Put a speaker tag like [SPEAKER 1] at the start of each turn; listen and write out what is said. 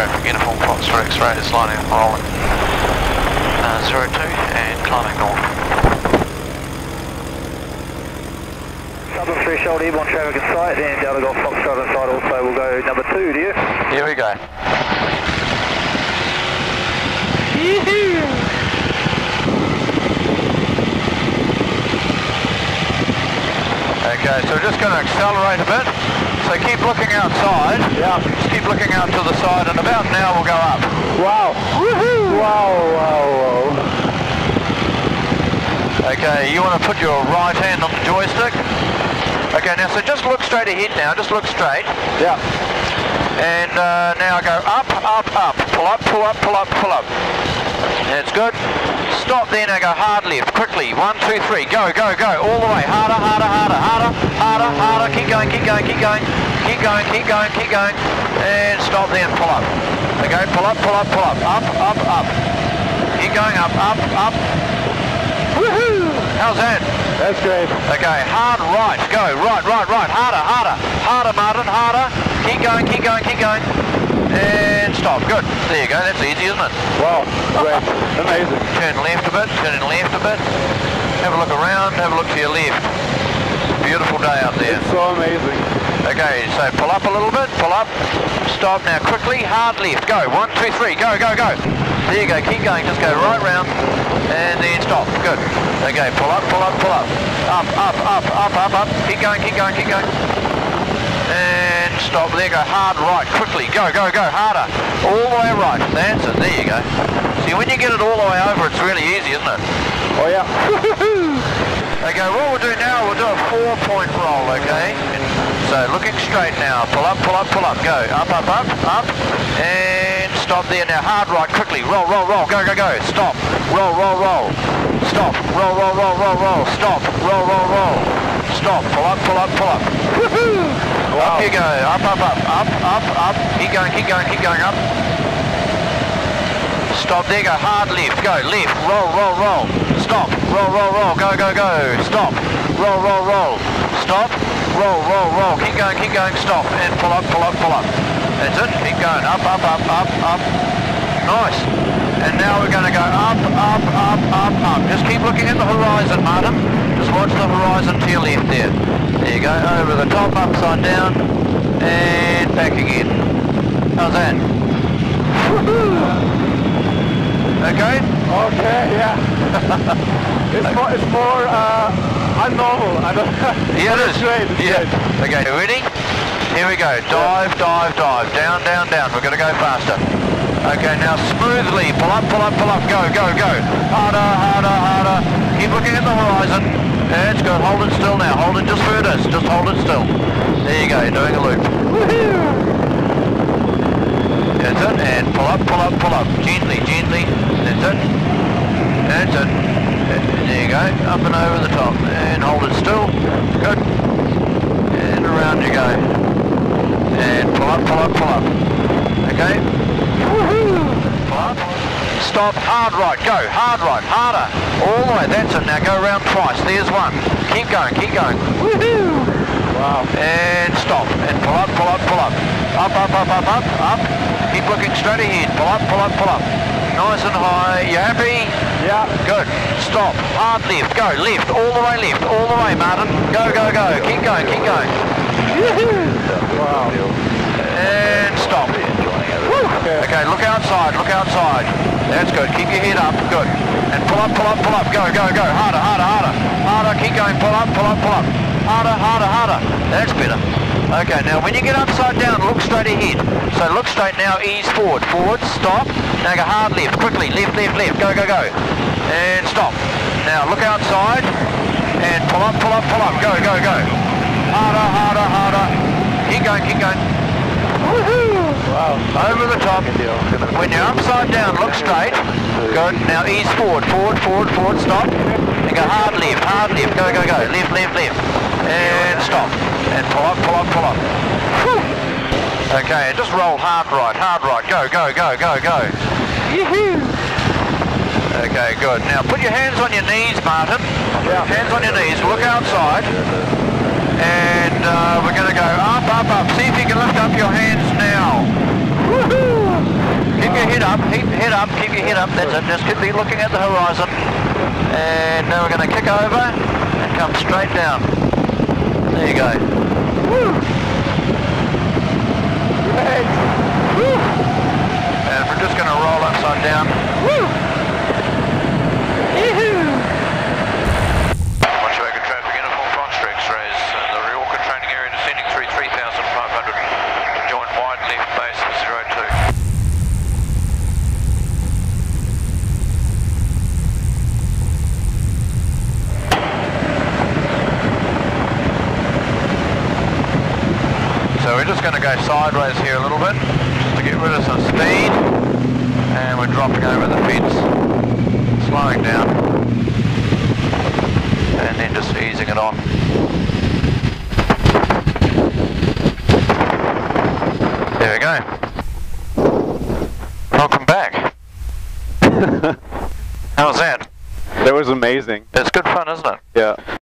[SPEAKER 1] traffic, uniform Foxtrot X-ray is lining up rolling. Uh, 02 and climbing north.
[SPEAKER 2] Southern threshold, airborne traffic in sight, and Delta Golf Foxtrot in sight also. We'll go number two, do you?
[SPEAKER 1] Here we go. Okay, so we're just going to accelerate a bit. So keep looking outside.
[SPEAKER 3] Yeah.
[SPEAKER 1] Just keep looking out to the side, and about now we'll go up.
[SPEAKER 3] Wow. Woohoo! Wow, wow, wow.
[SPEAKER 1] Okay, you want to put your right hand on the joystick. Okay, now so just look straight ahead now. Just look straight.
[SPEAKER 3] Yeah.
[SPEAKER 1] And uh, now go up, up, up. Pull up, pull up, pull up, pull up. That's good. Stop there now, go hard left, quickly. One, two, three, go, go, go. All the way. Harder, harder, harder, harder, harder, harder. Keep going, keep going, keep going. Keep going, keep going, keep going. And stop there and pull up. Okay, pull up, pull up, pull up. Up, up, up. Keep going up, up, up. Woohoo! How's that?
[SPEAKER 3] That's great.
[SPEAKER 1] Okay, hard right, go, right, right, right, harder, harder, harder, Martin, harder. Keep going, keep going, keep going. And stop, good. There you go, that's easy, isn't it?
[SPEAKER 3] Wow. Great. Amazing.
[SPEAKER 1] Turn left a bit, turn left a bit. Have a look around, have a look to your left. Beautiful day out there.
[SPEAKER 3] It's so amazing.
[SPEAKER 1] Okay, so pull up a little bit, pull up, stop now quickly, hard left, go, one, two, three, go, go, go. There you go, keep going, just go right round, and then stop, good. Okay, pull up, pull up, pull up, up, up, up, up, up, up, keep going, keep going, keep going. And stop, there go, hard right, quickly, go, go, go, harder, all the way right, that's it, there you go. See, when you get it all the way over, it's really easy, isn't it?
[SPEAKER 3] Oh yeah.
[SPEAKER 1] Okay, what we'll do now, we'll do a four-point roll, okay? So looking straight now, pull up, pull up, pull up, go, up, up, up, up, and stop there. Now, hard right, quickly, roll, roll, roll, go, go, go, stop, roll, roll, roll, stop, roll, roll, roll, roll, roll, stop, roll, roll, roll, stop, pull up, pull up, pull up,
[SPEAKER 3] Wow.
[SPEAKER 1] up you go, up, up, up, up, up, up, keep going, keep going, keep going. Up, stop, there go, hard left, go, left, roll, roll, roll, stop, roll, roll, roll, go, go, go, stop, roll, roll, roll, stop, roll, roll, roll, keep going, keep going, stop, and pull up, pull up, pull up. That's it, keep going, up, up, up, up, up. Nice. And now we're going to go up, up, up, up, up. Just keep looking at the horizon, Martin. Just watch the horizon to your left there. There you go, over the top, upside down, and back again. How's that? Okay?
[SPEAKER 3] Okay. Yeah. it's more. It's more uh, unnormal. I don't.
[SPEAKER 1] Yeah, it is.
[SPEAKER 3] It's
[SPEAKER 1] yeah.
[SPEAKER 3] great.
[SPEAKER 1] Okay, ready? Here we go. Dive, dive, dive. Down, down, down. We're going to go faster. Okay, now smoothly. Pull up, pull up, pull up. Go, go, go. Harder, harder, harder. Keep looking at the horizon. That's good. Hold it still now. Hold it just it is. Just hold it still. There you go. You're doing a loop. That's it. And pull up, pull up, pull up. Gently, gently. That's it. That's it. There you go. Up and over the top. And hold it still. Good. And around you go. And pull up, pull up, pull up. Okay? Pull up. Stop. Hard right. Go. Hard right. Harder. All the way. That's it. Now go around twice. There's one. Keep going. Keep going.
[SPEAKER 3] woohoo, Wow.
[SPEAKER 1] And stop. And pull up, pull up, pull up. Up, up, up, up, up, up. Keep looking straight ahead. Pull up, pull up, pull up. Nice and high. You happy?
[SPEAKER 3] Yeah.
[SPEAKER 1] Good. Stop. Hard left. Go. Left. All the way left. All the way, Martin. Go, go, go. Keep going. Keep going.
[SPEAKER 3] woohoo, Wow.
[SPEAKER 1] And stop.
[SPEAKER 3] Okay.
[SPEAKER 1] Okay, look outside. Look outside. That's good. Keep your head up. Good. And pull up, pull up, pull up. Go, go, go. Harder, harder, harder. Harder. Keep going. Pull up, pull up, pull up. Harder, harder, harder. That's better. Okay, now when you get upside down, look straight ahead. So look straight now, ease forward. Forward, stop. Now go hard left, quickly. Left, left, left. Go, go, go. And stop. Now look outside and pull up, pull up, pull up. Go, go, go. Harder, harder, harder. Keep going, keep going.
[SPEAKER 3] Wow.
[SPEAKER 1] Over the top. When you're upside down, look straight. Go Now ease forward, forward, forward, forward, stop. And go hard left, hard left. Go, go, go. Left, left, left. And stop. And pull up, pull up, pull up. Okay, and just roll hard right, hard right. Go, go, go, go, go. Okay, good. Now put your hands on your knees, Martin.
[SPEAKER 3] Yeah.
[SPEAKER 1] Hands on your knees. Look outside. And uh, we're going to go up, up, up. See if you can lift up your hands now. Your head up, keep head up, keep your head up, that's it, just keep looking at the horizon. And now we're going to kick over and come straight down. There you go. Woo!
[SPEAKER 3] Great.
[SPEAKER 1] And we're just going to roll upside down. Volkswagen traffic uniform Foxtrot X-rays, uh, the Riwaka training area descending through 3,500, join wide left base of 02. So we're just going to go sideways here a little bit, just to get rid of some speed. And we're dropping over the fence, slowing down, and then just easing it on. There we go. Welcome back. How's that?
[SPEAKER 3] That was amazing.
[SPEAKER 1] It's good fun, isn't it?
[SPEAKER 3] Yeah.